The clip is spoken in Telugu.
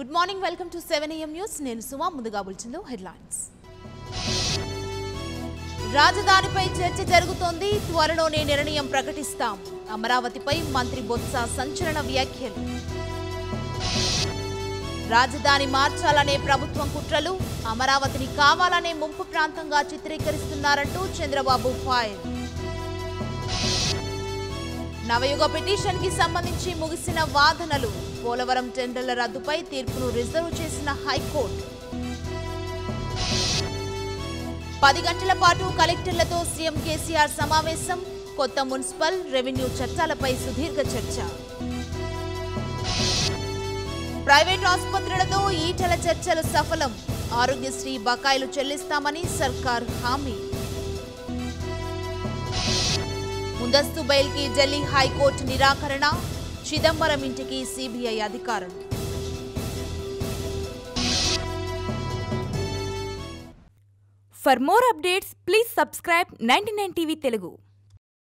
Good morning welcome to seven AM news నేను సుమా ముందుగా బులెటిన్లో హెడ్లైన్స్. రాజధానిపై చర్చ జరుగుతోంది. త్వరలోనే నిర్ణయం ప్రకటిస్తాం. అమరావతిపై మంత్రి బొత్స సంచలన వ్యాఖ్యలు. రాజధాని మార్చాలనే ప్రభుత్వం కుట్రలు. అమరావతిని కావాలనే ముంపు ప్రాంతంగా చిత్రీకరిస్తున్నారంటూ చంద్రబాబు ఫైర్. నవయుగ పిటిషన్కి సంబంధించి ముగిసిన వాదనలు. పోలవరం టెండర్ల రద్దుపై తీర్పును రిజర్వ్ చేసిన హైకోర్టు. పది గంటల పాటు కలెక్టర్లతో సీఎం కేసీఆర్ సమావేశం. కొత్త మున్సిపల్ రెవెన్యూ చట్టాలపై సుదీర్ఘ చర్చ. ప్రైవేట్ ఆసుపత్రులతో ఈటల చర్చలు సఫలం. ఆరోగ్యశ్రీ బకాయిలు చెల్లిస్తామని సర్కార్ హామీ. ముందస్తు బెయిల్కి ఢిల్లీ హైకోర్టు నిరాకరణ చిదంబరం ఇంటికి సిబిఐ అధికారులు for more updates please subscribe ninety nine TV Telugu